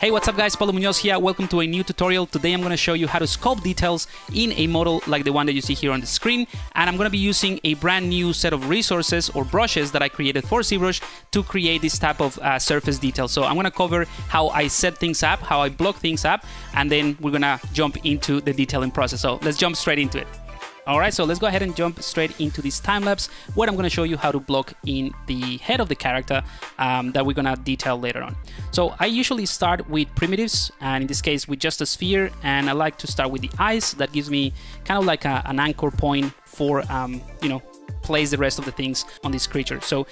Hey, what's up guys? Pablo Munoz here. Welcome to a new tutorial. Today I'm going to show you how to sculpt details in a model like the one that you see here on the screen. And I'm going to be using a brand new set of resources or brushes that I created for ZBrush to create this type of uh, surface detail. So I'm going to cover how I set things up, how I block things up, and then we're going to jump into the detailing process. So let's jump straight into it. All right, so let's go ahead and jump straight into this time lapse where I'm going to show you how to block in the head of the character um, that we're going to detail later on. So I usually start with primitives, and in this case with just a sphere, and I like to start with the eyes. That gives me kind of like a, an anchor point for, um, you know, place the rest of the things on this creature. So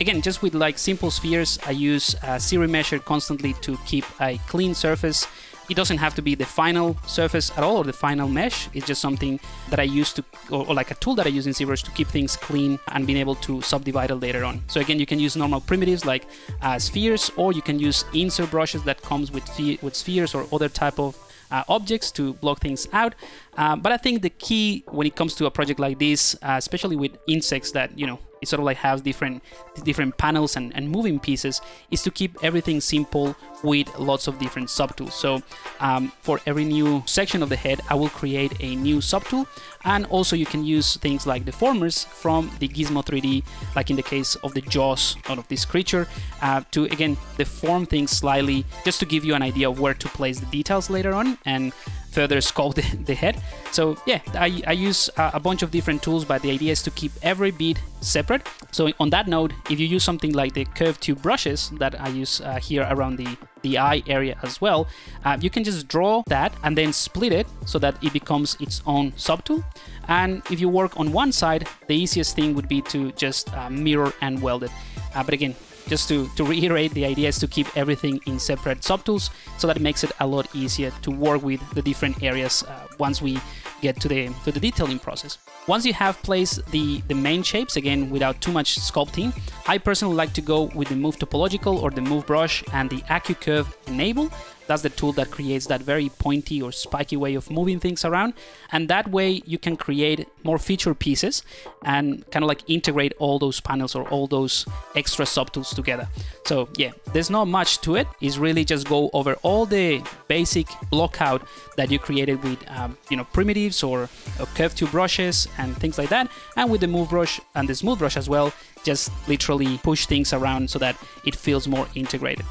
again, just with like simple spheres, I use a measure constantly to keep a clean surface it doesn't have to be the final surface at all or the final mesh. It's just something that I use to, or, or like a tool that I use in ZBrush to keep things clean and being able to subdivide it later on. So again, you can use normal primitives like uh, spheres, or you can use insert brushes that comes with, with spheres or other type of uh, objects to block things out. Uh, but I think the key when it comes to a project like this, uh, especially with insects that, you know, it sort of like has different different panels and, and moving pieces is to keep everything simple with lots of different subtools. So um, for every new section of the head I will create a new subtool. And also you can use things like deformers from the Gizmo 3D like in the case of the jaws of this creature uh, to again deform things slightly just to give you an idea of where to place the details later on. And further sculpt the, head. So yeah, I, I use a bunch of different tools, but the idea is to keep every bit separate. So on that note, if you use something like the curved tube brushes that I use uh, here around the, the eye area as well, uh, you can just draw that and then split it so that it becomes its own subtool. And if you work on one side, the easiest thing would be to just uh, mirror and weld it. Uh, but again, just to, to reiterate, the idea is to keep everything in separate subtools so that it makes it a lot easier to work with the different areas uh, once we get to the, to the detailing process. Once you have placed the, the main shapes, again, without too much sculpting, I personally like to go with the Move Topological or the Move Brush and the AccuCurve Enable that's the tool that creates that very pointy or spiky way of moving things around. And that way you can create more feature pieces and kind of like integrate all those panels or all those extra subtools together. So yeah, there's not much to it. It's really just go over all the basic block out that you created with um, you know primitives or, or curved tube brushes and things like that. And with the move brush and the smooth brush as well, just literally push things around so that it feels more integrated.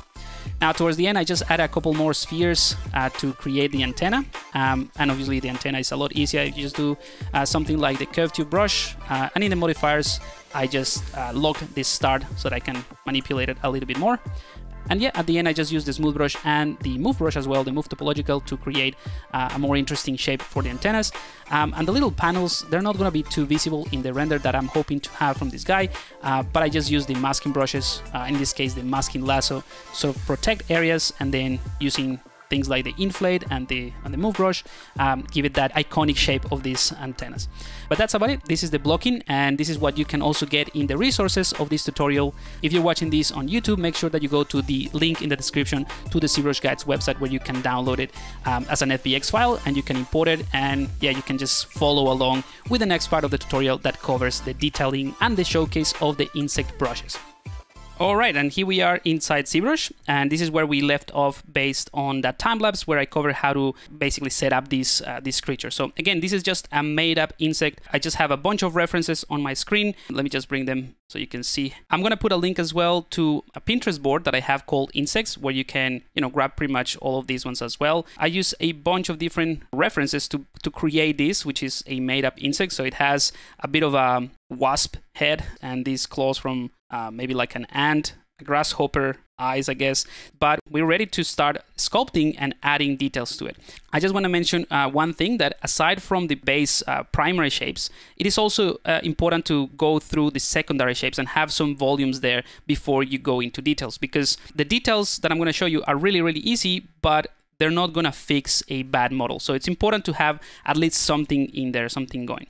Now towards the end, I just add a couple more spheres uh, to create the antenna. Um, and obviously the antenna is a lot easier if you just do uh, something like the curve tube brush. Uh, and in the modifiers, I just uh, lock this start so that I can manipulate it a little bit more. And yeah, at the end, I just use the smooth brush and the move brush as well, the move topological to create uh, a more interesting shape for the antennas. Um, and the little panels, they're not going to be too visible in the render that I'm hoping to have from this guy, uh, but I just use the masking brushes, uh, in this case, the masking lasso, to sort of protect areas and then using things like the inflate and the and the move brush um, give it that iconic shape of these antennas. But that's about it. This is the blocking and this is what you can also get in the resources of this tutorial. If you're watching this on YouTube, make sure that you go to the link in the description to the ZBrush Guides website where you can download it um, as an FBX file and you can import it and yeah, you can just follow along with the next part of the tutorial that covers the detailing and the showcase of the insect brushes. All right, and here we are inside ZBrush, and this is where we left off based on that time lapse where I covered how to basically set up this uh, this creature. So again, this is just a made up insect. I just have a bunch of references on my screen. Let me just bring them so you can see. I'm gonna put a link as well to a Pinterest board that I have called Insects, where you can you know grab pretty much all of these ones as well. I use a bunch of different references to to create this, which is a made up insect. So it has a bit of a wasp head and these claws from uh, maybe like an ant, a grasshopper eyes, I guess. But we're ready to start sculpting and adding details to it. I just want to mention uh, one thing that aside from the base uh, primary shapes, it is also uh, important to go through the secondary shapes and have some volumes there before you go into details because the details that I'm going to show you are really, really easy, but they're not going to fix a bad model. So it's important to have at least something in there, something going.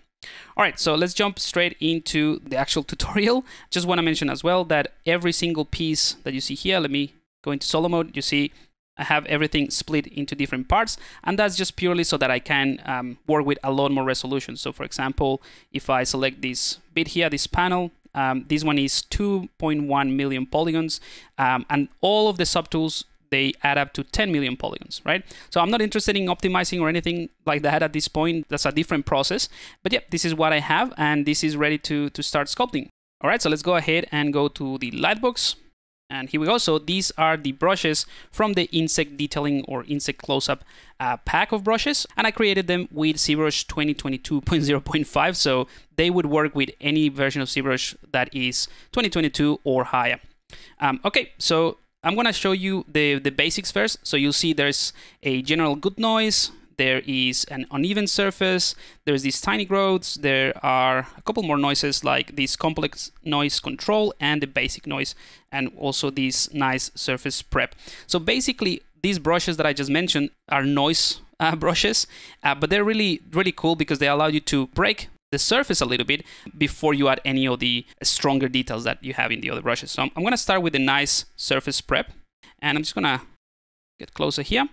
All right, so let's jump straight into the actual tutorial. Just want to mention as well that every single piece that you see here, let me go into solo mode, you see I have everything split into different parts, and that's just purely so that I can um, work with a lot more resolution. So for example, if I select this bit here, this panel, Um, this one is 2.1 million polygons, um, and all of the subtools they add up to 10 million polygons, right? So I'm not interested in optimizing or anything like that at this point. That's a different process. But yeah, this is what I have, and this is ready to, to start sculpting. All right, so let's go ahead and go to the Lightbox. And here we go. So these are the brushes from the insect detailing or insect close-up uh, pack of brushes. And I created them with ZBrush 2022.0.5. So they would work with any version of ZBrush that is 2022 or higher. Um, okay, so I'm to show you the, the basics first. So you'll see there's a general good noise, there is an uneven surface, there's these tiny growths, there are a couple more noises like this complex noise control and the basic noise, and also this nice surface prep. So basically, these brushes that I just mentioned are noise uh, brushes, uh, but they're really, really cool because they allow you to break the surface a little bit before you add any of the stronger details that you have in the other brushes. So I'm, I'm going to start with a nice surface prep and I'm just going to get closer here.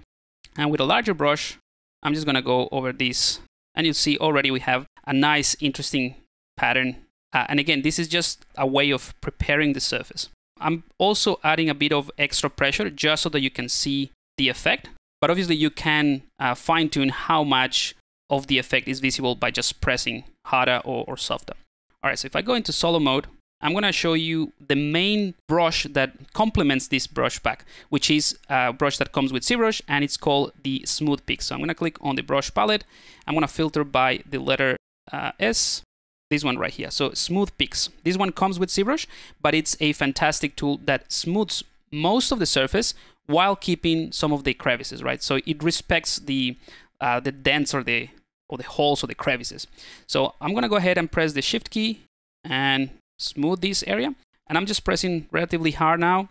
And with a larger brush, I'm just going to go over this and you'll see already we have a nice interesting pattern. Uh, and again, this is just a way of preparing the surface. I'm also adding a bit of extra pressure just so that you can see the effect. But obviously you can uh, fine tune how much of the effect is visible by just pressing harder or, or softer. All right, so if I go into solo mode, I'm going to show you the main brush that complements this brush pack, which is a brush that comes with ZBrush, and it's called the Smooth Peaks. So I'm going to click on the brush palette. I'm going to filter by the letter uh, S, this one right here. So Smooth Peaks. This one comes with ZBrush, but it's a fantastic tool that smooths most of the surface while keeping some of the crevices, right? So it respects the uh, the dents or the or the holes or the crevices. So I'm gonna go ahead and press the shift key and smooth this area. And I'm just pressing relatively hard now.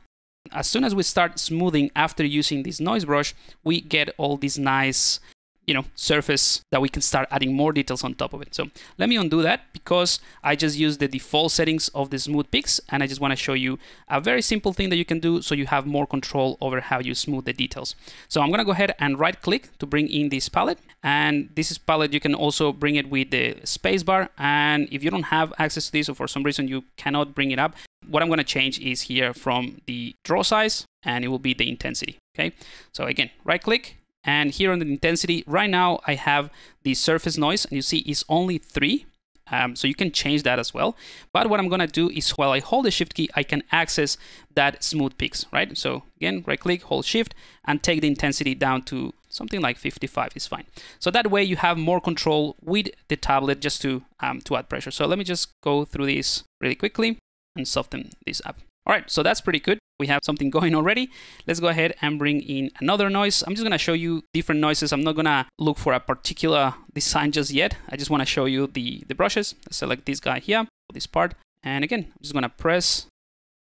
As soon as we start smoothing after using this noise brush, we get all these nice you know, surface that we can start adding more details on top of it. So let me undo that because I just used the default settings of the smooth peaks and I just want to show you a very simple thing that you can do so you have more control over how you smooth the details. So I'm going to go ahead and right click to bring in this palette and this is palette you can also bring it with the spacebar and if you don't have access to this or for some reason you cannot bring it up what I'm going to change is here from the draw size and it will be the intensity okay so again right click and here on the intensity, right now I have the surface noise and you see it's only three. Um, so you can change that as well. But what I'm gonna do is while I hold the shift key, I can access that smooth peaks, right? So again, right click, hold shift and take the intensity down to something like 55 is fine. So that way you have more control with the tablet just to, um, to add pressure. So let me just go through this really quickly and soften this up. All right, so that's pretty good we have something going already. Let's go ahead and bring in another noise. I'm just gonna show you different noises. I'm not gonna look for a particular design just yet. I just wanna show you the, the brushes. Select this guy here, this part. And again, I'm just gonna press,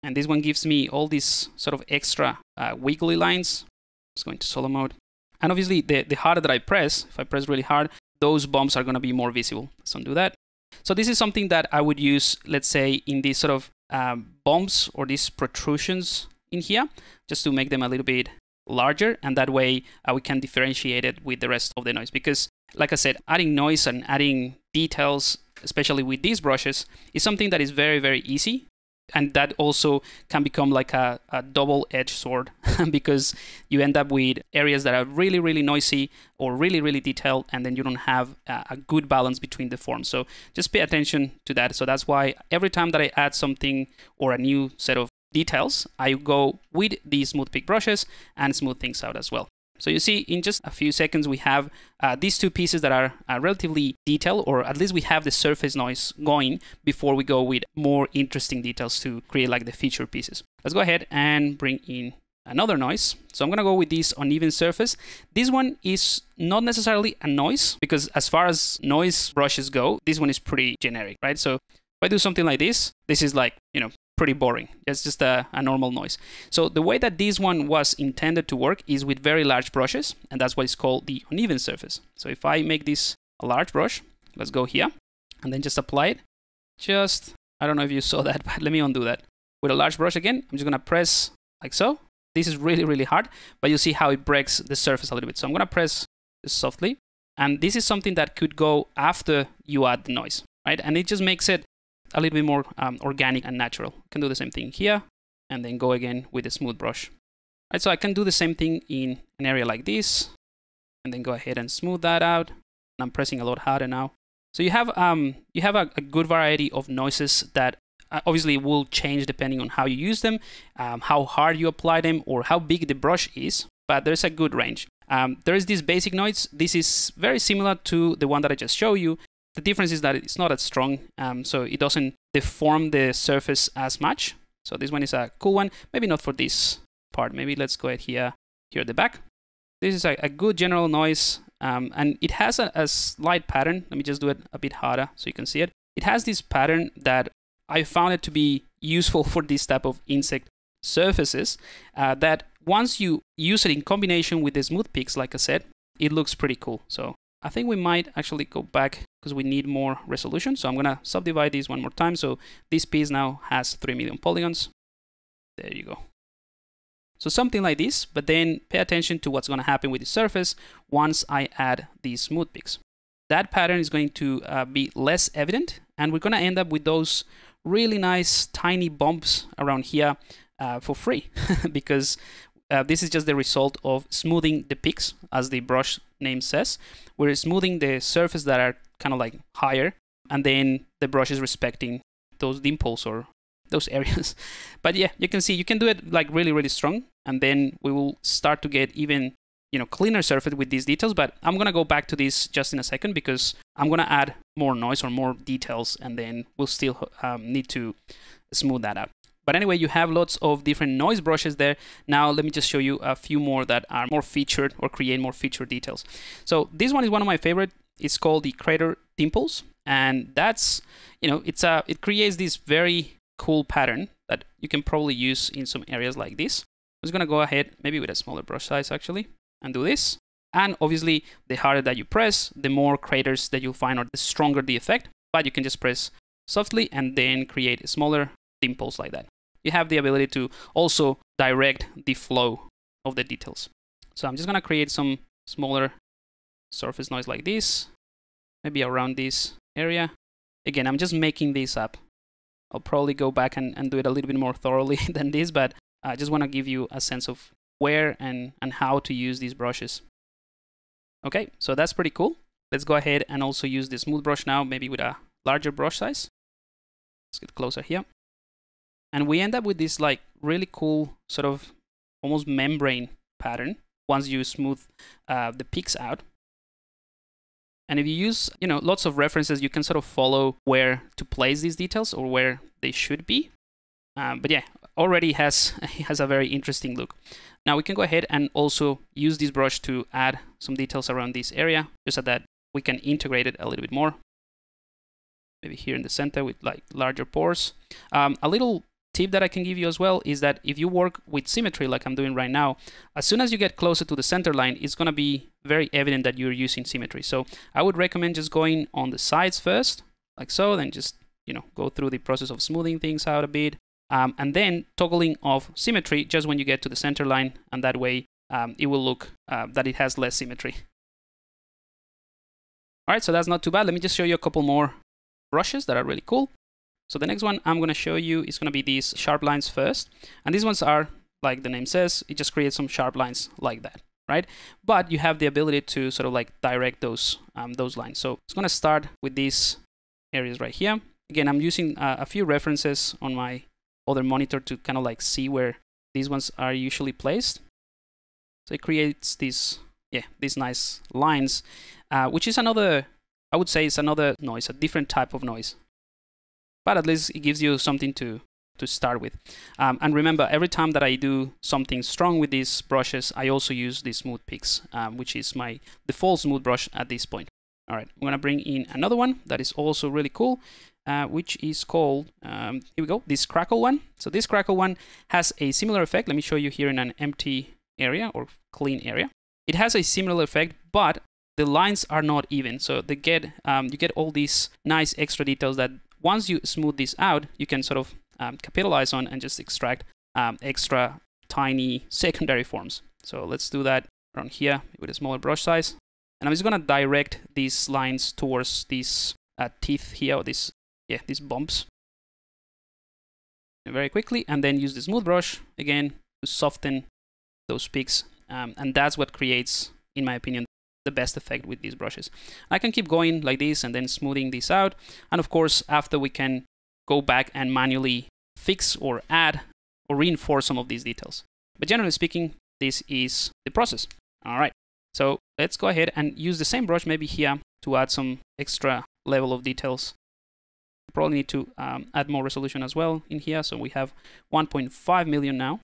and this one gives me all these sort of extra uh, wiggly lines. Let's go into solo mode. And obviously, the, the harder that I press, if I press really hard, those bumps are gonna be more visible. Let's undo that. So this is something that I would use, let's say, in this sort of um, bumps or these protrusions in here, just to make them a little bit larger, and that way uh, we can differentiate it with the rest of the noise. Because, like I said, adding noise and adding details, especially with these brushes, is something that is very, very easy and that also can become like a, a double-edged sword because you end up with areas that are really really noisy or really really detailed and then you don't have a, a good balance between the forms. So just pay attention to that. So that's why every time that i add something or a new set of details i go with these smooth peaks brushes and smooth things out as well so you see in just a few seconds we have uh, these two pieces that are uh, relatively detailed or at least we have the surface noise going before we go with more interesting details to create like the feature pieces. Let's go ahead and bring in another noise. So I'm gonna go with this uneven surface. This one is not necessarily a noise because as far as noise brushes go, this one is pretty generic, right? So if I do something like this, this is like, you know, pretty boring. It's just a, a, normal noise. So the way that this one was intended to work is with very large brushes, and that's what is called the uneven surface. So if I make this a large brush, let's go here, and then just apply it. Just, I don't know if you saw that, but let me undo that. With a large brush again, I'm just gonna press like so. This is really, really hard, but you see how it breaks the surface a little bit. So I'm gonna press softly, and this is something that could go after you add the noise, right? And it just makes it a little bit more um, organic and natural. Can do the same thing here and then go again with a smooth brush. Right, so I can do the same thing in an area like this and then go ahead and smooth that out. I'm pressing a lot harder now. So you have um, you have a, a good variety of noises that uh, obviously will change depending on how you use them, um, how hard you apply them, or how big the brush is. But there's a good range. Um, there is this basic noise. This is very similar to the one that I just showed you. The difference is that it's not as strong, um, so it doesn't deform the surface as much. So this one is a cool one. Maybe not for this part. Maybe let's go ahead here, here at the back. This is a, a good general noise, um, and it has a, a slight pattern. Let me just do it a bit harder so you can see it. It has this pattern that I found it to be useful for this type of insect surfaces uh, that once you use it in combination with the smooth peaks, like I said, it looks pretty cool. So I think we might actually go back because we need more resolution. So I'm going to subdivide these one more time. So this piece now has 3 million polygons. There you go. So something like this, but then pay attention to what's going to happen with the surface once I add these smooth peaks. That pattern is going to uh, be less evident, and we're going to end up with those really nice tiny bumps around here uh, for free because uh, this is just the result of smoothing the peaks, as the brush name says. We're smoothing the surface that are kind of like higher, and then the brush is respecting those dimples or those areas. but yeah, you can see you can do it like really, really strong, and then we will start to get even you know cleaner surface with these details. But I'm gonna go back to this just in a second because I'm gonna add more noise or more details, and then we'll still um, need to smooth that out. But anyway, you have lots of different noise brushes there. Now let me just show you a few more that are more featured or create more featured details. So this one is one of my favorite. It's called the Crater Dimples. And that's, you know, it's a, it creates this very cool pattern that you can probably use in some areas like this. I'm just gonna go ahead, maybe with a smaller brush size actually, and do this. And obviously, the harder that you press, the more craters that you'll find or the stronger the effect. But you can just press softly and then create smaller dimples like that you have the ability to also direct the flow of the details. So I'm just going to create some smaller surface noise like this, maybe around this area. Again, I'm just making this up. I'll probably go back and, and do it a little bit more thoroughly than this, but I just want to give you a sense of where and, and how to use these brushes. Okay, so that's pretty cool. Let's go ahead and also use the smooth brush now, maybe with a larger brush size. Let's get closer here and we end up with this like really cool sort of almost membrane pattern once you smooth uh, the peaks out. And if you use, you know, lots of references, you can sort of follow where to place these details or where they should be. Um, but yeah, already has has a very interesting look. Now we can go ahead and also use this brush to add some details around this area, just so that we can integrate it a little bit more. Maybe here in the center with like larger pores. Um, a little tip that I can give you as well is that if you work with symmetry like I'm doing right now, as soon as you get closer to the center line, it's going to be very evident that you're using symmetry. So I would recommend just going on the sides first, like so, then just, you know, go through the process of smoothing things out a bit, um, and then toggling off symmetry just when you get to the center line, and that way um, it will look uh, that it has less symmetry. All right, so that's not too bad. Let me just show you a couple more brushes that are really cool. So the next one I'm going to show you is going to be these sharp lines first. And these ones are, like the name says, it just creates some sharp lines like that, right? But you have the ability to sort of like direct those, um, those lines. So it's going to start with these areas right here. Again, I'm using uh, a few references on my other monitor to kind of like see where these ones are usually placed. So it creates these, yeah, these nice lines, uh, which is another, I would say it's another noise, a different type of noise but at least it gives you something to to start with. Um, and remember, every time that I do something strong with these brushes, I also use the smooth peaks, um, which is my default smooth brush at this point. All right, I'm gonna bring in another one that is also really cool, uh, which is called, um, here we go, this crackle one. So this crackle one has a similar effect. Let me show you here in an empty area or clean area. It has a similar effect, but the lines are not even. So they get, um, you get all these nice extra details that once you smooth this out, you can sort of um, capitalize on and just extract um, extra tiny secondary forms. So let's do that around here with a smaller brush size. And I'm just going to direct these lines towards these uh, teeth here, or these, yeah, these bumps. very quickly and then use the smooth brush again to soften those peaks. Um, and that's what creates, in my opinion, the best effect with these brushes. I can keep going like this and then smoothing this out. And of course, after we can go back and manually fix or add or reinforce some of these details. But generally speaking, this is the process. All right, so let's go ahead and use the same brush maybe here to add some extra level of details. Probably need to um, add more resolution as well in here. So we have 1.5 million now.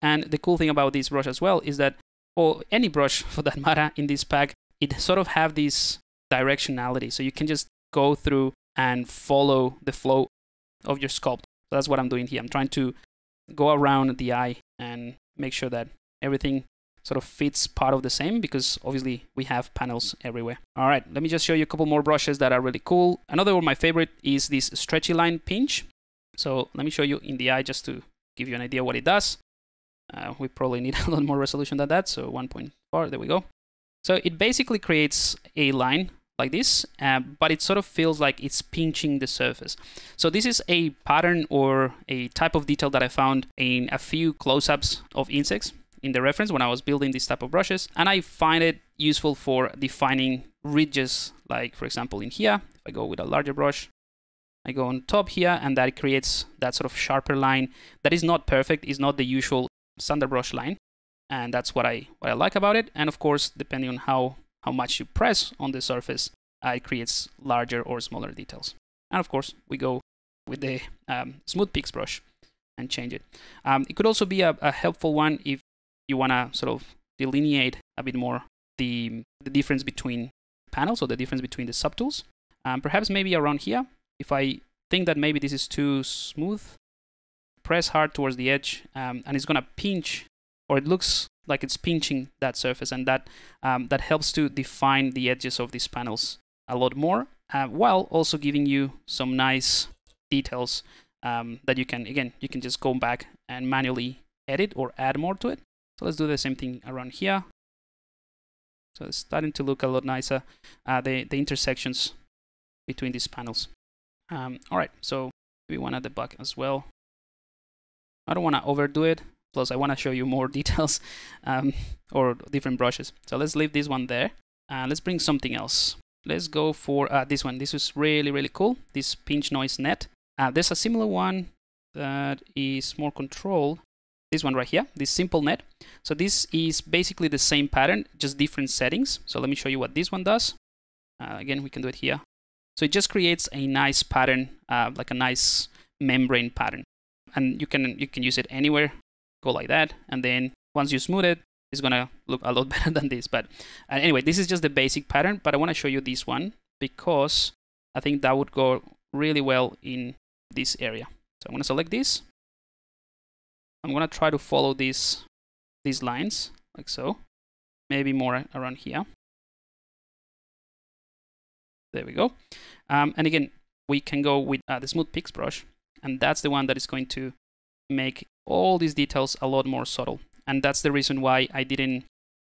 And the cool thing about this brush as well is that, or any brush for that matter in this pack, it sort of have this directionality. So you can just go through and follow the flow of your sculpt. So that's what I'm doing here. I'm trying to go around the eye and make sure that everything sort of fits part of the same because obviously we have panels everywhere. All right, let me just show you a couple more brushes that are really cool. Another one, my favorite, is this stretchy line pinch. So let me show you in the eye just to give you an idea what it does. Uh, we probably need a lot more resolution than that, so 1.4, there we go. So it basically creates a line like this, uh, but it sort of feels like it's pinching the surface. So this is a pattern or a type of detail that I found in a few close-ups of insects in the reference when I was building this type of brushes, and I find it useful for defining ridges, like for example in here, if I go with a larger brush, I go on top here, and that creates that sort of sharper line that is not perfect, is not the usual standard brush line, and that's what I what I like about it. And of course, depending on how how much you press on the surface, uh, it creates larger or smaller details. And of course, we go with the um, smooth peaks brush and change it. Um, it could also be a, a helpful one if you want to sort of delineate a bit more the, the difference between panels or the difference between the subtools. Um, perhaps maybe around here, if I think that maybe this is too smooth, press hard towards the edge um, and it's going to pinch or it looks like it's pinching that surface and that um, that helps to define the edges of these panels a lot more uh, while also giving you some nice details um, that you can again you can just go back and manually edit or add more to it. So let's do the same thing around here. So it's starting to look a lot nicer uh, the, the intersections between these panels. Um, all right so we want to debug as well I don't want to overdo it Plus, I want to show you more details um, or different brushes. So let's leave this one there. Uh, let's bring something else. Let's go for uh, this one. This is really, really cool. This pinch noise net. Uh, there's a similar one that is more controlled. This one right here, this simple net. So this is basically the same pattern, just different settings. So let me show you what this one does. Uh, again, we can do it here. So it just creates a nice pattern, uh, like a nice membrane pattern. And you can you can use it anywhere go like that. And then once you smooth it, it's gonna look a lot better than this. But uh, anyway, this is just the basic pattern, but I wanna show you this one because I think that would go really well in this area. So I'm gonna select this. I'm gonna try to follow these, these lines like so. Maybe more around here. There we go. Um, and again, we can go with uh, the Smooth peaks brush, and that's the one that is going to make all these details a lot more subtle. And that's the reason why I didn't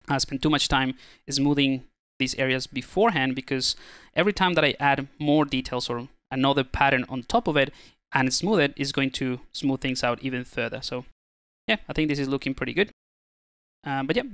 uh, spend too much time smoothing these areas beforehand because every time that I add more details or another pattern on top of it and smooth it is going to smooth things out even further. So yeah, I think this is looking pretty good. Um, but yeah,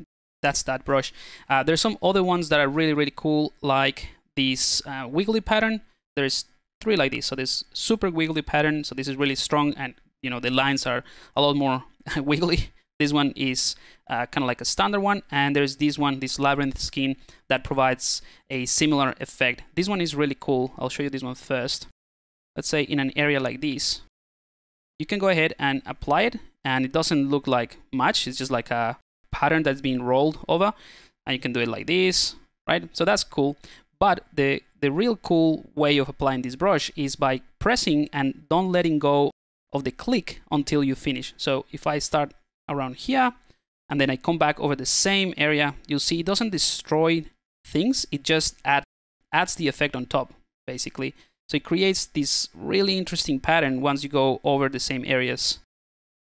that's that brush. Uh, there's some other ones that are really, really cool, like this uh, wiggly pattern. There's three like this. So this super wiggly pattern. So this is really strong and you know the lines are a lot more wiggly. This one is uh, kind of like a standard one, and there's this one, this labyrinth skin, that provides a similar effect. This one is really cool. I'll show you this one first. Let's say in an area like this, you can go ahead and apply it, and it doesn't look like much. It's just like a pattern that's being rolled over, and you can do it like this, right? So that's cool. But the, the real cool way of applying this brush is by pressing and don't letting go of the click until you finish. So if I start around here and then I come back over the same area, you'll see it doesn't destroy things. It just add, adds the effect on top, basically. So it creates this really interesting pattern once you go over the same areas,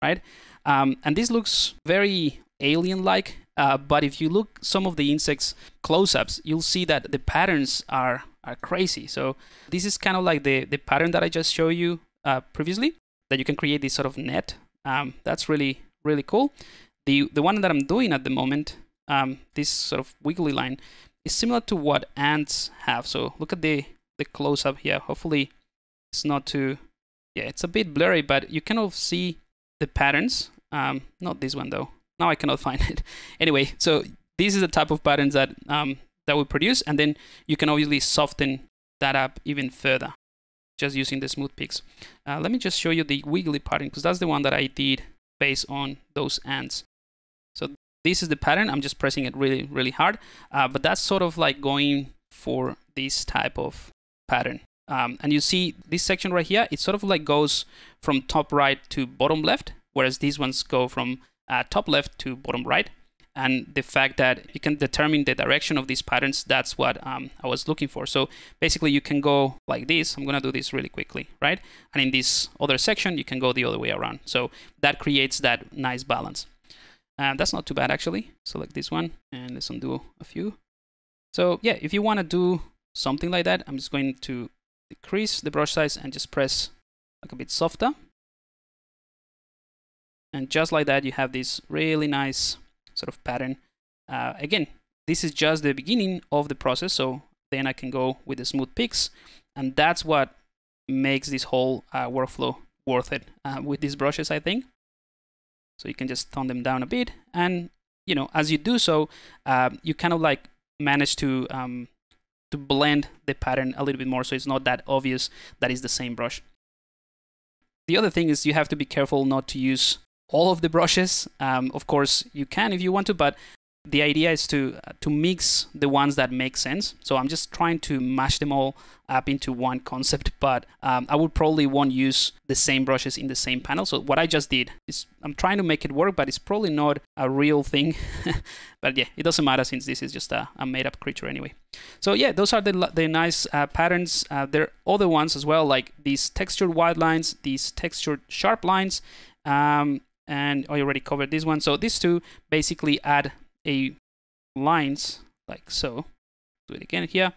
right? Um, and this looks very alien-like, uh, but if you look some of the insects close-ups, you'll see that the patterns are are crazy. So this is kind of like the the pattern that I just showed you uh, previously, that you can create this sort of net. Um, that's really, really cool. The, the one that I'm doing at the moment, um, this sort of wiggly line, is similar to what ants have. So look at the, the close-up here. Hopefully it's not too, yeah, it's a bit blurry, but you kind of see the patterns. Um, not this one though. Now I cannot find it. anyway, so this is the type of patterns that um, that we produce, and then you can obviously soften that up even further just using the smooth peaks. Uh, let me just show you the wiggly pattern because that's the one that I did based on those ants. So this is the pattern. I'm just pressing it really, really hard. Uh, but that's sort of like going for this type of pattern. Um, and you see this section right here, it sort of like goes from top right to bottom left, whereas these ones go from uh, top left to bottom right and the fact that you can determine the direction of these patterns that's what um, I was looking for. So basically you can go like this. I'm gonna do this really quickly right? And in this other section you can go the other way around. So that creates that nice balance. And that's not too bad actually. Select this one and let's undo a few. So yeah if you want to do something like that I'm just going to decrease the brush size and just press like a bit softer and just like that you have this really nice sort of pattern. Uh, again, this is just the beginning of the process, so then I can go with the smooth peaks, and that's what makes this whole uh, workflow worth it uh, with these brushes, I think. So you can just tone them down a bit, and you know, as you do so, uh, you kind of like manage to um, to blend the pattern a little bit more, so it's not that obvious that it's the same brush. The other thing is you have to be careful not to use all of the brushes. Um, of course, you can if you want to, but the idea is to uh, to mix the ones that make sense. So I'm just trying to mash them all up into one concept, but um, I would probably won't use the same brushes in the same panel. So what I just did is I'm trying to make it work, but it's probably not a real thing. but yeah, it doesn't matter since this is just a, a made-up creature anyway. So yeah, those are the, the nice uh, patterns. Uh, there are other ones as well, like these textured wide lines, these textured sharp lines. Um, and I already covered this one. So these two basically add a lines like so. Do it again here.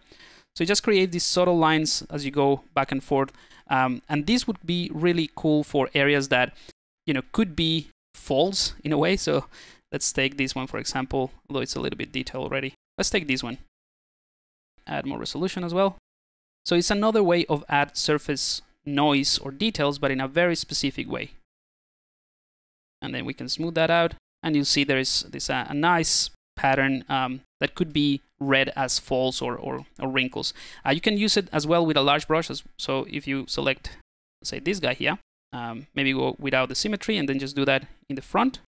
So just create these subtle lines as you go back and forth. Um, and this would be really cool for areas that, you know, could be false in a way. So let's take this one, for example, although it's a little bit detailed already. Let's take this one. Add more resolution as well. So it's another way of add surface noise or details, but in a very specific way and then we can smooth that out and you'll see there's this uh, a nice pattern um, that could be read as false or, or, or wrinkles. Uh, you can use it as well with a large brush. So if you select, say, this guy here, um, maybe go without the symmetry and then just do that in the front,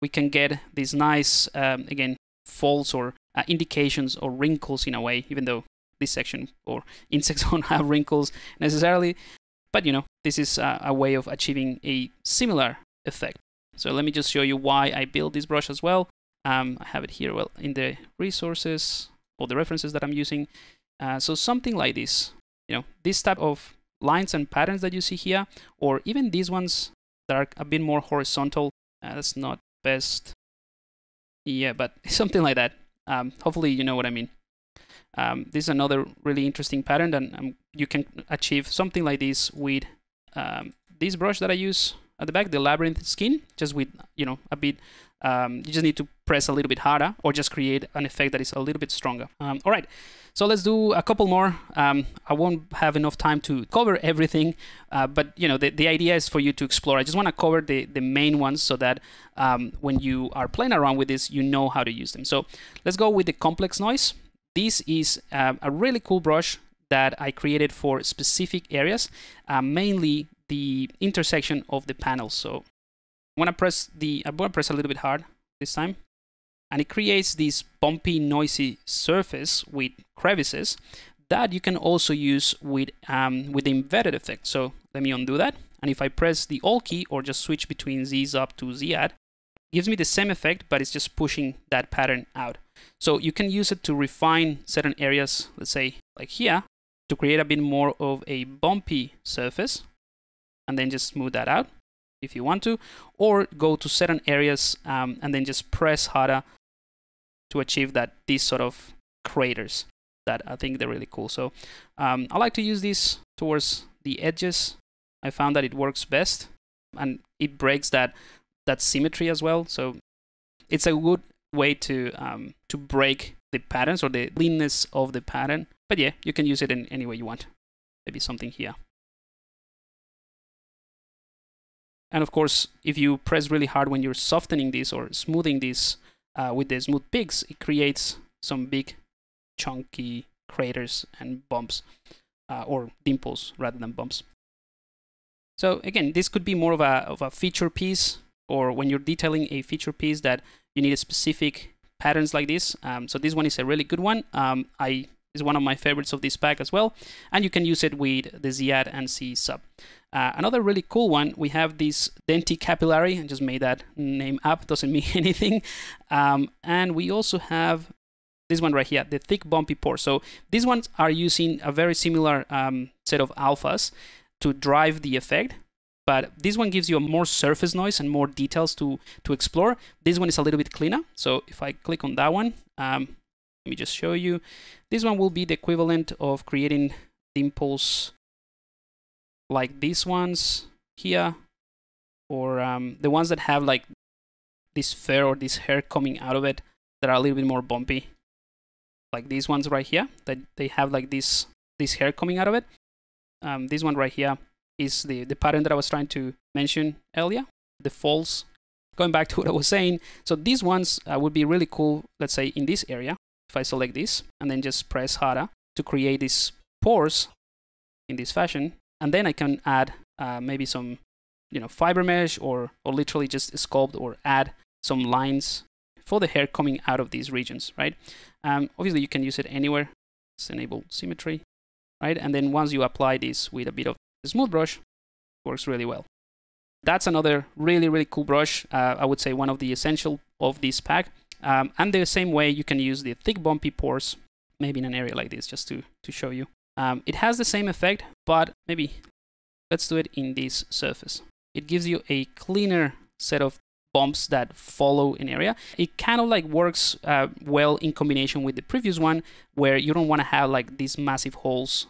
we can get these nice, um, again, false or uh, indications or wrinkles in a way, even though this section or insects don't have wrinkles necessarily. But, you know, this is uh, a way of achieving a similar effect. So let me just show you why I built this brush as well. Um, I have it here well in the resources or the references that I'm using. Uh, so something like this, you know, this type of lines and patterns that you see here, or even these ones that are a bit more horizontal. Uh, that's not best. Yeah, but something like that. Um, hopefully you know what I mean. Um, this is another really interesting pattern and um, you can achieve something like this with um, this brush that I use at the back, the labyrinth skin, just with, you know, a bit, um, you just need to press a little bit harder or just create an effect that is a little bit stronger. Um, all right, so let's do a couple more. Um, I won't have enough time to cover everything, uh, but, you know, the, the idea is for you to explore. I just want to cover the, the main ones so that um, when you are playing around with this, you know how to use them. So let's go with the complex noise. This is uh, a really cool brush that I created for specific areas, uh, mainly the intersection of the panels. So when I press the I want to press a little bit hard this time, and it creates this bumpy, noisy surface with crevices that you can also use with um, with the embedded effect. So let me undo that, and if I press the Alt key or just switch between ZSub to ZAdd, gives me the same effect, but it's just pushing that pattern out. So you can use it to refine certain areas, let's say like here, to create a bit more of a bumpy surface and then just smooth that out if you want to, or go to certain areas um, and then just press harder to achieve that these sort of craters that I think they're really cool. So um, I like to use this towards the edges. I found that it works best and it breaks that that symmetry as well. So it's a good way to um, to break the patterns or the cleanness of the pattern. But yeah, you can use it in any way you want. Maybe something here. And of course, if you press really hard when you're softening this or smoothing this uh, with the smooth peaks, it creates some big chunky craters and bumps uh, or dimples rather than bumps. So again, this could be more of a, of a feature piece or when you're detailing a feature piece that you need a specific patterns like this. Um, so this one is a really good one. Um, I is one of my favorites of this pack as well. And you can use it with the ZAdd and ZSub. Uh, another really cool one, we have this Denti Capillary. I just made that name up, doesn't mean anything. Um, and we also have this one right here, the thick bumpy pore. So these ones are using a very similar um, set of alphas to drive the effect but this one gives you a more surface noise and more details to to explore this one is a little bit cleaner so if i click on that one um, let me just show you this one will be the equivalent of creating dimples like these ones here or um, the ones that have like this fur or this hair coming out of it that are a little bit more bumpy. Like these ones right here that they have like this this hair coming out of it. Um, this one right here is the, the pattern that I was trying to mention earlier, the false. Going back to what I was saying, so these ones uh, would be really cool, let's say in this area, if I select this and then just press harder to create these pores in this fashion, and then I can add uh, maybe some, you know, fiber mesh or, or literally just sculpt or add some lines for the hair coming out of these regions, right? Um, obviously, you can use it anywhere. Let's enable symmetry, right? And then once you apply this with a bit of smooth brush works really well. That's another really, really cool brush. Uh, I would say one of the essential of this pack. Um, and the same way you can use the thick bumpy pores, maybe in an area like this, just to, to show you. Um, it has the same effect, but maybe let's do it in this surface. It gives you a cleaner set of bumps that follow an area. It kind of like works uh, well in combination with the previous one, where you don't want to have like these massive holes.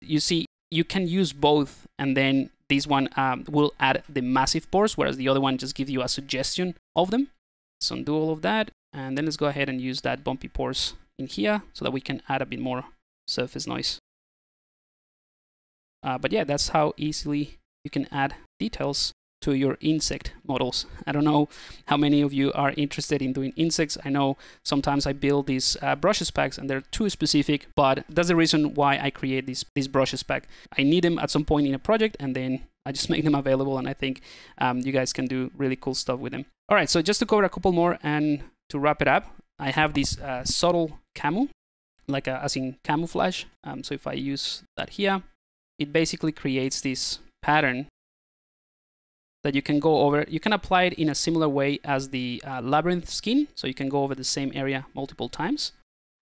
You see, you can use both and then this one um, will add the massive pores, whereas the other one just gives you a suggestion of them. So undo all of that, and then let's go ahead and use that bumpy pores in here so that we can add a bit more surface noise. Uh, but yeah, that's how easily you can add details to your insect models. I don't know how many of you are interested in doing insects. I know sometimes I build these uh, brushes packs and they're too specific, but that's the reason why I create these, these brushes pack. I need them at some point in a project and then I just make them available and I think um, you guys can do really cool stuff with them. All right, so just to cover a couple more and to wrap it up, I have this uh, subtle camo, like a, as in camouflage. Um, so if I use that here, it basically creates this pattern that you can go over. You can apply it in a similar way as the uh, labyrinth skin. So you can go over the same area multiple times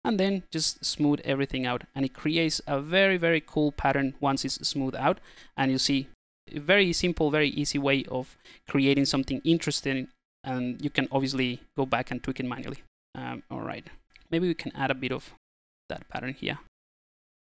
and then just smooth everything out. And it creates a very, very cool pattern once it's smooth out. And you see a very simple, very easy way of creating something interesting. And you can obviously go back and tweak it manually. Um, all right, maybe we can add a bit of that pattern here.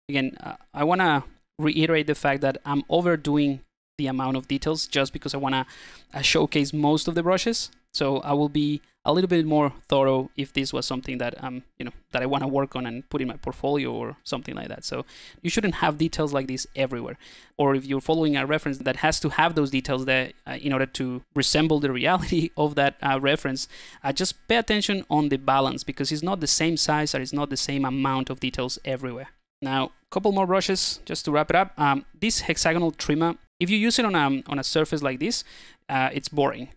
Again, uh, I want to reiterate the fact that I'm overdoing the amount of details just because I want to uh, showcase most of the brushes. So I will be a little bit more thorough if this was something that um you know that I want to work on and put in my portfolio or something like that. So you shouldn't have details like this everywhere. Or if you're following a reference that has to have those details there uh, in order to resemble the reality of that uh, reference, uh, just pay attention on the balance because it's not the same size or it's not the same amount of details everywhere. Now, a couple more brushes just to wrap it up. Um, this hexagonal trimmer if you use it on a, on a surface like this, uh, it's boring.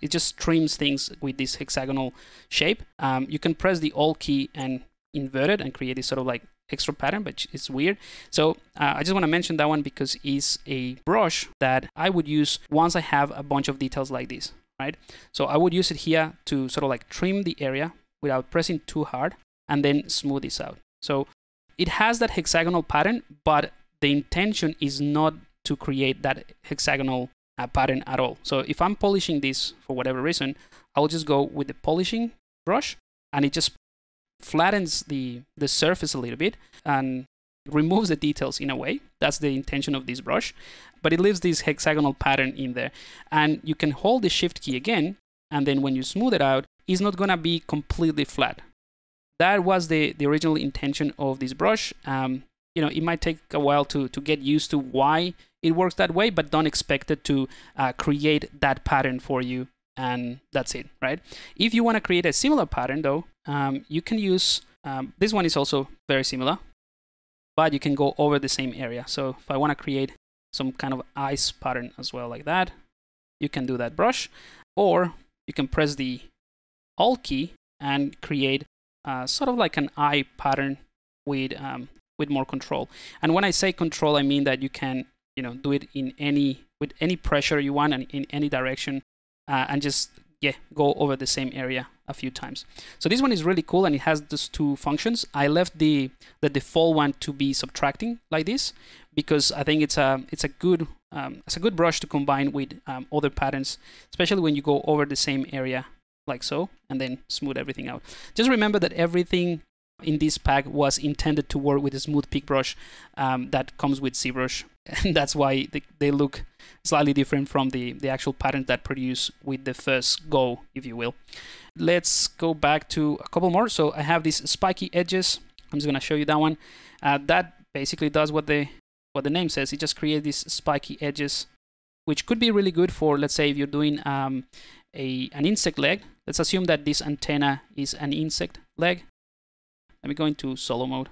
It just trims things with this hexagonal shape. Um, you can press the Alt key and invert it and create this sort of like extra pattern, but it's weird. So uh, I just want to mention that one because it's a brush that I would use once I have a bunch of details like this, right? So I would use it here to sort of like trim the area without pressing too hard and then smooth this out. So it has that hexagonal pattern, but the intention is not to create that hexagonal pattern at all. So if I'm polishing this for whatever reason, I'll just go with the polishing brush and it just flattens the, the surface a little bit and removes the details in a way. That's the intention of this brush. but it leaves this hexagonal pattern in there. And you can hold the shift key again, and then when you smooth it out, it's not gonna be completely flat. That was the, the original intention of this brush. Um, you know, it might take a while to, to get used to why it works that way, but don't expect it to uh, create that pattern for you and that's it, right? If you want to create a similar pattern though, um, you can use, um, this one is also very similar, but you can go over the same area. So if I want to create some kind of ice pattern as well like that, you can do that brush, or you can press the Alt key and create uh, sort of like an eye pattern with um, with more control. And when I say control, I mean that you can you know do it in any with any pressure you want and in any direction uh, and just yeah go over the same area a few times. So this one is really cool and it has those two functions. I left the the default one to be subtracting like this because i think it's a it's a good um, it's a good brush to combine with um, other patterns especially when you go over the same area like so and then smooth everything out. Just remember that everything in this pack was intended to work with a smooth peak brush um, that comes with ZBrush and that's why they, they look slightly different from the, the actual patterns that produce with the first go, if you will. Let's go back to a couple more. So I have these spiky edges. I'm just gonna show you that one. Uh, that basically does what the what the name says. It just creates these spiky edges, which could be really good for, let's say, if you're doing um, a an insect leg. Let's assume that this antenna is an insect leg. Let me go into solo mode,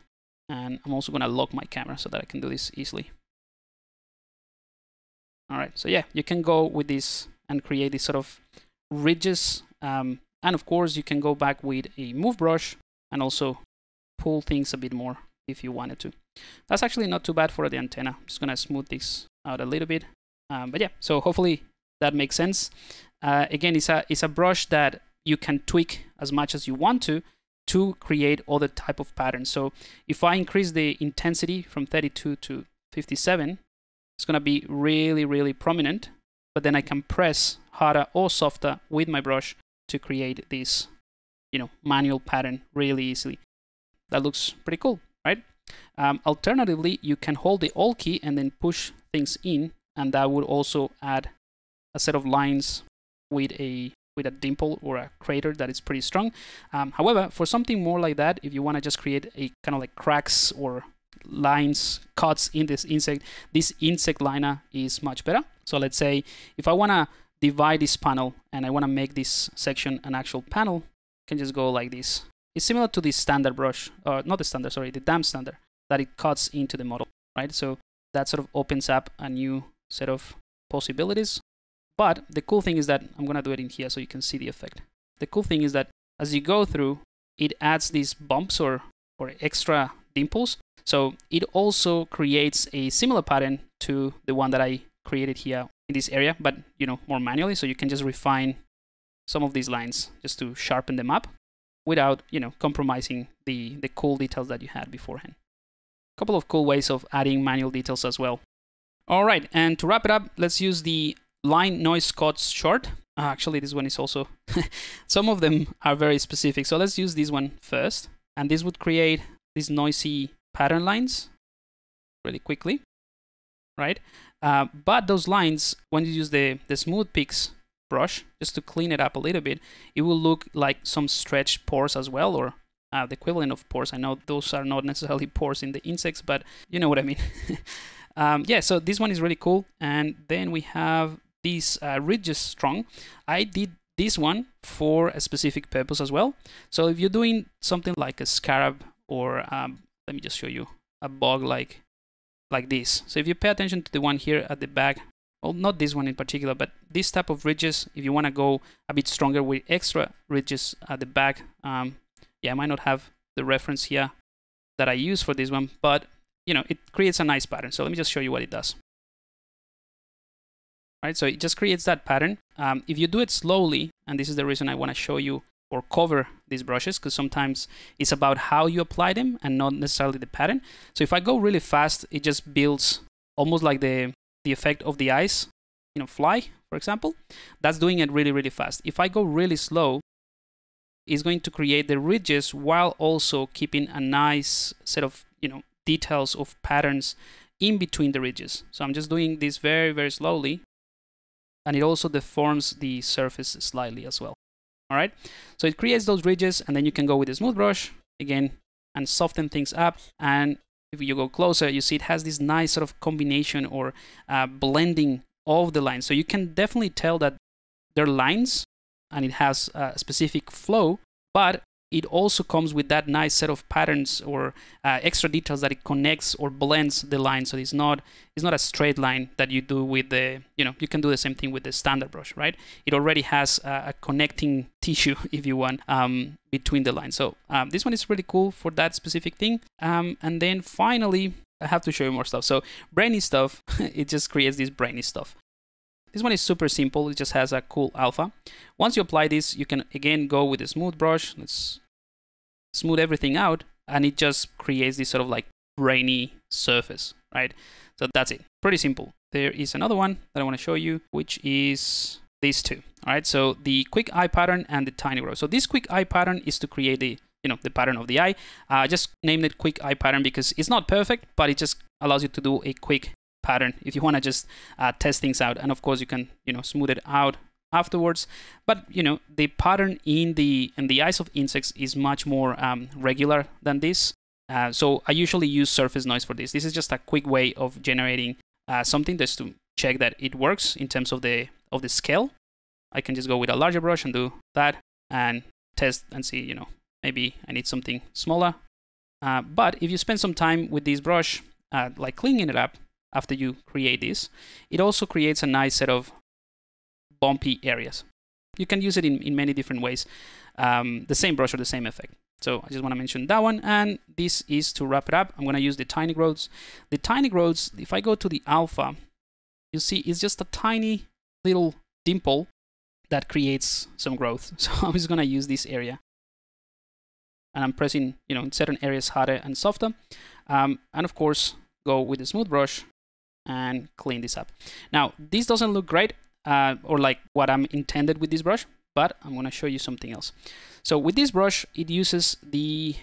and I'm also gonna lock my camera so that I can do this easily. All right, so yeah, you can go with this and create these sort of ridges. Um, and of course, you can go back with a move brush and also pull things a bit more if you wanted to. That's actually not too bad for the antenna. I'm just gonna smooth this out a little bit. Um, but yeah, so hopefully that makes sense. Uh, again, it's a, it's a brush that you can tweak as much as you want to to create other type of patterns. So if I increase the intensity from 32 to 57, it's going to be really, really prominent. But then I can press harder or softer with my brush to create this, you know, manual pattern really easily. That looks pretty cool, right? Um, alternatively, you can hold the Alt key and then push things in, and that would also add a set of lines with a with a dimple or a crater that is pretty strong. Um, however, for something more like that, if you want to just create a kind of like cracks or lines, cuts in this insect, this insect liner is much better. So let's say if I want to divide this panel and I want to make this section an actual panel, I can just go like this. It's similar to the standard brush, or not the standard, sorry, the DamStandard, that it cuts into the model, right? So that sort of opens up a new set of possibilities. But the cool thing is that I'm going to do it in here so you can see the effect. The cool thing is that as you go through, it adds these bumps or, or extra dimples so it also creates a similar pattern to the one that I created here in this area, but you know more manually. So you can just refine some of these lines just to sharpen them up without you know compromising the the cool details that you had beforehand. A couple of cool ways of adding manual details as well. All right, and to wrap it up, let's use the line noise cuts short. Uh, actually, this one is also some of them are very specific. So let's use this one first, and this would create this noisy pattern lines really quickly, right? Uh, but those lines, when you use the, the smooth peaks brush, just to clean it up a little bit, it will look like some stretched pores as well, or uh, the equivalent of pores. I know those are not necessarily pores in the insects, but you know what I mean. um, yeah, so this one is really cool. And then we have these uh, ridges strong. I did this one for a specific purpose as well. So if you're doing something like a scarab or um, let me just show you a bug like like this. So if you pay attention to the one here at the back, well, not this one in particular, but this type of ridges, if you want to go a bit stronger with extra ridges at the back, um, yeah, I might not have the reference here that I use for this one, but you know, it creates a nice pattern. So let me just show you what it does. Right, so it just creates that pattern. Um, if you do it slowly, and this is the reason I want to show you or cover these brushes because sometimes it's about how you apply them and not necessarily the pattern. So if I go really fast, it just builds almost like the, the effect of the ice, you know, fly, for example. That's doing it really, really fast. If I go really slow, it's going to create the ridges while also keeping a nice set of, you know, details of patterns in between the ridges. So I'm just doing this very, very slowly. And it also deforms the surface slightly as well. All right. So it creates those ridges and then you can go with a smooth brush again and soften things up. And if you go closer, you see it has this nice sort of combination or uh, blending of the lines. So you can definitely tell that they're lines and it has a specific flow, but it also comes with that nice set of patterns or uh, extra details that it connects or blends the line so it's not it's not a straight line that you do with the you know you can do the same thing with the standard brush right it already has a, a connecting tissue if you want um, between the lines so um, this one is really cool for that specific thing um, and then finally I have to show you more stuff so brainy stuff it just creates this brainy stuff this one is super simple. It just has a cool alpha. Once you apply this, you can again go with a smooth brush. Let's smooth everything out. And it just creates this sort of like brainy surface, right? So that's it. Pretty simple. There is another one that I want to show you, which is these two. All right, so the quick eye pattern and the tiny growth. So this quick eye pattern is to create the you know the pattern of the eye. I uh, just named it quick eye pattern because it's not perfect, but it just allows you to do a quick pattern if you want to just uh, test things out and of course you can you know smooth it out afterwards. But you know the pattern in the in the eyes of insects is much more um, regular than this. Uh, so I usually use surface noise for this. This is just a quick way of generating uh, something just to check that it works in terms of the of the scale. I can just go with a larger brush and do that and test and see you know maybe I need something smaller. Uh, but if you spend some time with this brush uh, like cleaning it up after you create this. It also creates a nice set of bumpy areas. You can use it in, in many different ways. Um, the same brush or the same effect. So I just want to mention that one. And this is to wrap it up. I'm going to use the tiny growths. The tiny growths, if I go to the alpha, you see it's just a tiny little dimple that creates some growth. So I'm just going to use this area. And I'm pressing, you know, in certain areas harder and softer. Um, and of course, go with the smooth brush and clean this up. Now, this doesn't look great uh, or like what I'm intended with this brush, but I'm gonna show you something else. So with this brush, it uses the,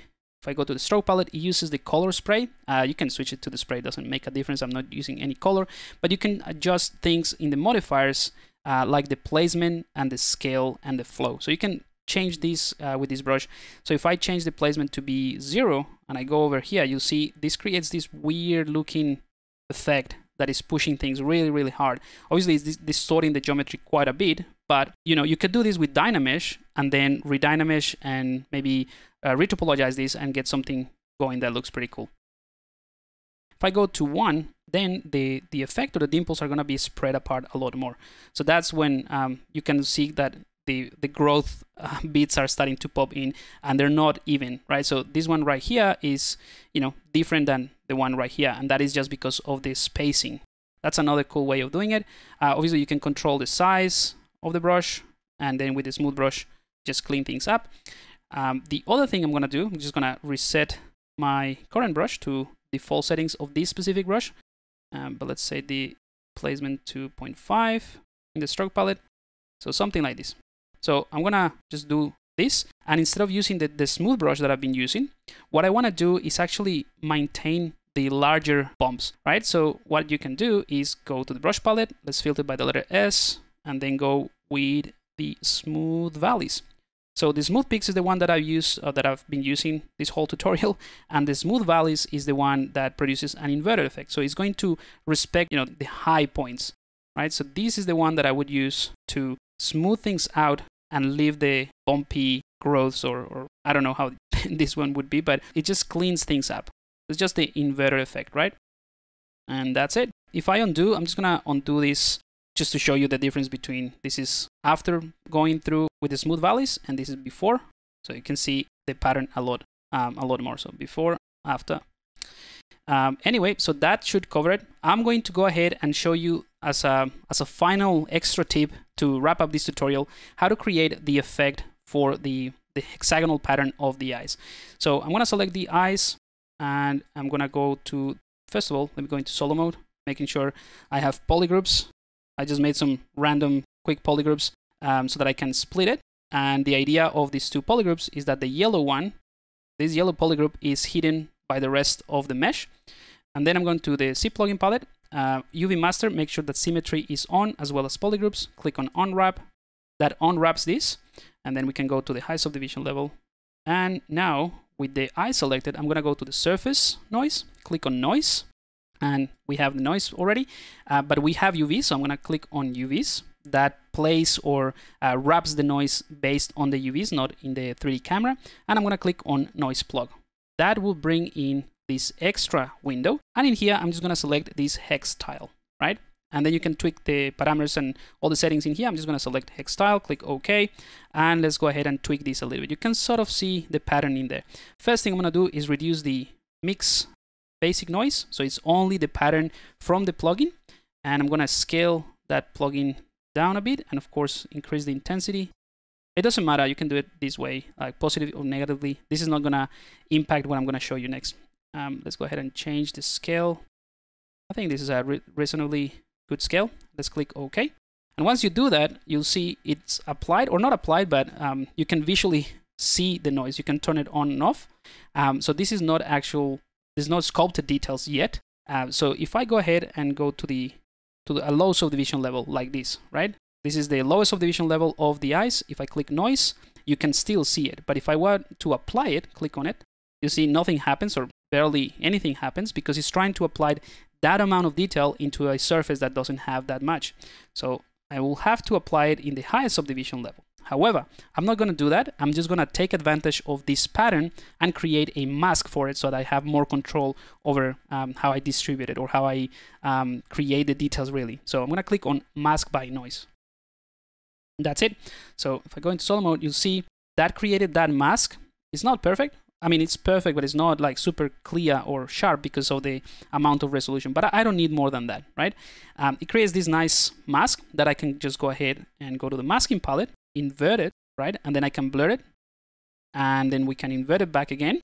if I go to the stroke palette, it uses the color spray. Uh, you can switch it to the spray, it doesn't make a difference. I'm not using any color, but you can adjust things in the modifiers uh, like the placement and the scale and the flow. So you can change this uh, with this brush. So if I change the placement to be zero and I go over here, you'll see this creates this weird looking effect that is pushing things really, really hard. Obviously, it's distorting the geometry quite a bit, but you know you could do this with DynaMesh and then redynamesh and maybe uh, retopologize this and get something going that looks pretty cool. If I go to one, then the, the effect of the dimples are going to be spread apart a lot more. So that's when um, you can see that the, the growth uh, bits are starting to pop in and they're not even, right? So this one right here is, you know, different than the one right here. And that is just because of the spacing. That's another cool way of doing it. Uh, obviously, you can control the size of the brush and then with the smooth brush, just clean things up. Um, the other thing I'm going to do, I'm just going to reset my current brush to the default settings of this specific brush. Um, but let's say the placement 2.5 in the stroke palette. So something like this. So I'm gonna just do this. And instead of using the, the smooth brush that I've been using, what I wanna do is actually maintain the larger bumps, right? So what you can do is go to the brush palette, let's filter by the letter S, and then go with the smooth valleys. So the smooth peaks is the one that I use uh, that I've been using this whole tutorial, and the smooth valleys is the one that produces an inverted effect. So it's going to respect, you know, the high points, right? So this is the one that I would use to smooth things out and leave the bumpy growths or, or I don't know how this one would be, but it just cleans things up. It's just the inverter effect, right? And that's it. If I undo, I'm just gonna undo this just to show you the difference between this is after going through with the smooth valleys and this is before. So you can see the pattern a lot, um, a lot more. So before, after. Um, anyway, so that should cover it. I'm going to go ahead and show you as a, as a final extra tip to wrap up this tutorial, how to create the effect for the, the hexagonal pattern of the eyes. So I'm gonna select the eyes and I'm gonna go to, first of all, let me go into solo mode, making sure I have polygroups. I just made some random quick polygroups um, so that I can split it. And the idea of these two polygroups is that the yellow one, this yellow polygroup is hidden by the rest of the mesh. And then I'm going to the Zplugin palette, uh, UV master, make sure that symmetry is on as well as polygroups. Click on unwrap. That unwraps this. And then we can go to the high subdivision level. And now with the eye selected, I'm going to go to the surface noise, click on noise. And we have the noise already, uh, but we have UV, so I'm going to click on UVs. That plays or uh, wraps the noise based on the UVs, not in the 3D camera. And I'm going to click on NoisePlug. That will bring in this extra window. And in here, I'm just going to select this hex tile, right? And then you can tweak the parameters and all the settings in here. I'm just going to select hex tile, click OK. And let's go ahead and tweak this a little bit. You can sort of see the pattern in there. First thing I'm going to do is reduce the mix basic noise. So it's only the pattern from the plugin. And I'm going to scale that plugin down a bit. And of course, increase the intensity. It doesn't matter. You can do it this way, like positive or negatively. This is not going to impact what I'm going to show you next. Um, let's go ahead and change the scale. I think this is a re reasonably good scale. Let's click OK. And once you do that, you'll see it's applied or not applied, but um, you can visually see the noise. You can turn it on and off. Um, so this is not actual, there's no sculpted details yet. Uh, so if I go ahead and go to the to the, a low subdivision level like this, right? This is the lowest subdivision level of the eyes. If I click noise, you can still see it. But if I want to apply it, click on it, you see nothing happens or barely anything happens because it's trying to apply that amount of detail into a surface that doesn't have that much. So I will have to apply it in the highest subdivision level. However, I'm not going to do that. I'm just going to take advantage of this pattern and create a mask for it so that I have more control over um, how I distribute it or how I um, create the details really. So I'm going to click on mask by noise. That's it. So if I go into solo mode, you'll see that created that mask. It's not perfect. I mean, it's perfect, but it's not like super clear or sharp because of the amount of resolution. But I don't need more than that, right? Um, it creates this nice mask that I can just go ahead and go to the masking palette, invert it, right? And then I can blur it. And then we can invert it back again.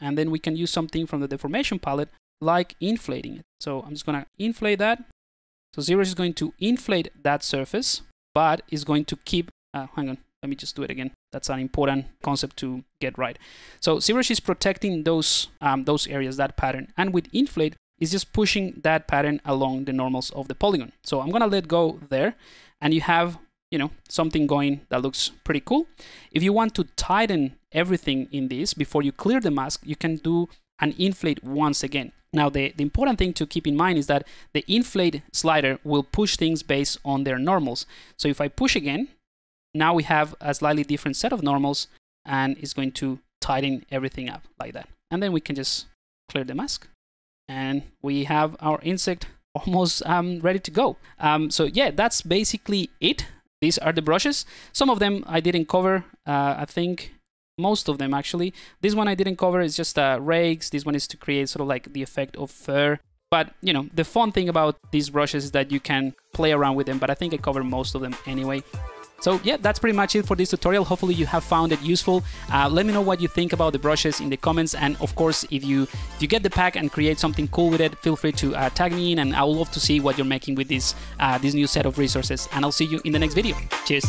And then we can use something from the deformation palette like inflating it. So I'm just going to inflate that. So zero is going to inflate that surface, but is going to keep, uh, hang on, let me just do it again. That's an important concept to get right. So ZBrush is protecting those, um, those areas, that pattern. And with inflate, is just pushing that pattern along the normals of the polygon. So I'm gonna let go there and you have you know something going that looks pretty cool. If you want to tighten everything in this before you clear the mask, you can do an inflate once again. Now the, the important thing to keep in mind is that the inflate slider will push things based on their normals. So if I push again, now we have a slightly different set of normals and it's going to tighten everything up like that. And then we can just clear the mask and we have our insect almost um, ready to go. Um, so yeah, that's basically it. These are the brushes. Some of them I didn't cover. Uh, I think most of them actually. This one I didn't cover is just uh, rakes. This one is to create sort of like the effect of fur. But you know, the fun thing about these brushes is that you can play around with them, but I think I covered most of them anyway. So yeah, that's pretty much it for this tutorial. Hopefully you have found it useful. Uh, let me know what you think about the brushes in the comments. And of course, if you if you get the pack and create something cool with it, feel free to uh, tag me in and I would love to see what you're making with this, uh, this new set of resources. And I'll see you in the next video. Cheers.